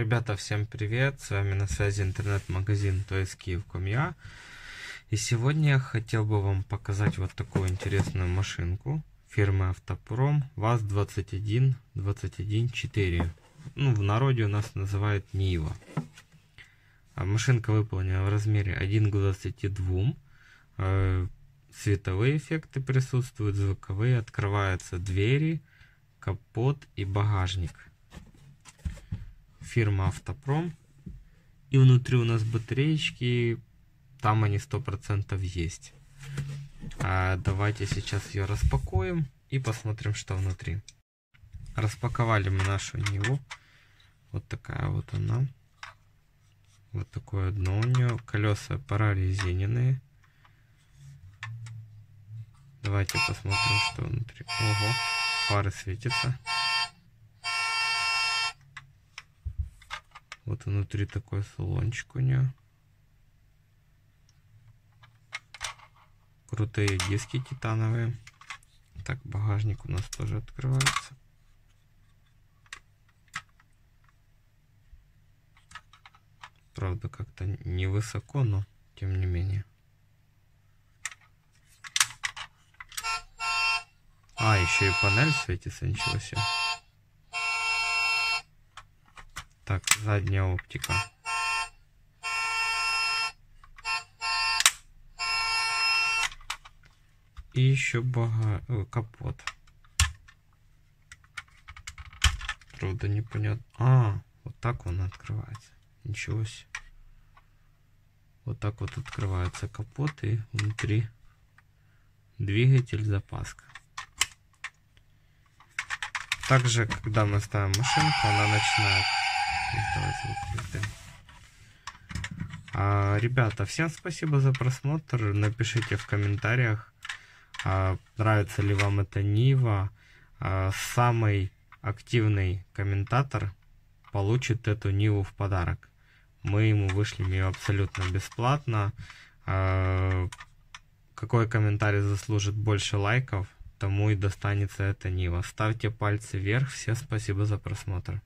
Ребята, всем привет! С вами на связи интернет-магазин toyskiev.com.ua И сегодня я хотел бы вам показать вот такую интересную машинку фирмы Автопром ВАЗ-21-21-4 Ну, в народе у нас называют Нива а Машинка выполнена в размере 1 к 22 э, Световые эффекты присутствуют, звуковые, открываются двери, капот и багажник фирма Автопром. И внутри у нас батареечки, там они 100% есть. А давайте сейчас ее распакуем и посмотрим, что внутри. Распаковали мы нашу Ниву. Вот такая вот она. Вот такое дно у нее. Колеса прорезиненные. Давайте посмотрим, что внутри. Ого, фары светятся. Вот внутри такой салончик у нее. Крутые диски титановые. Так, багажник у нас тоже открывается. Правда, как-то невысоко, но тем не менее. А, еще и панель светится, ничего себе. Так, задняя оптика. И еще бага... О, капот. Правда, непонятно. А, вот так он открывается. Ничего себе. Вот так вот открывается капот и внутри двигатель запаска. Также, когда мы ставим машинку, она начинает а, ребята, всем спасибо за просмотр. Напишите в комментариях, а, нравится ли вам эта Нива. А, самый активный комментатор получит эту Ниву в подарок. Мы ему вышлем ее абсолютно бесплатно. А, какой комментарий заслужит больше лайков, тому и достанется эта Нива. Ставьте пальцы вверх. Всем спасибо за просмотр.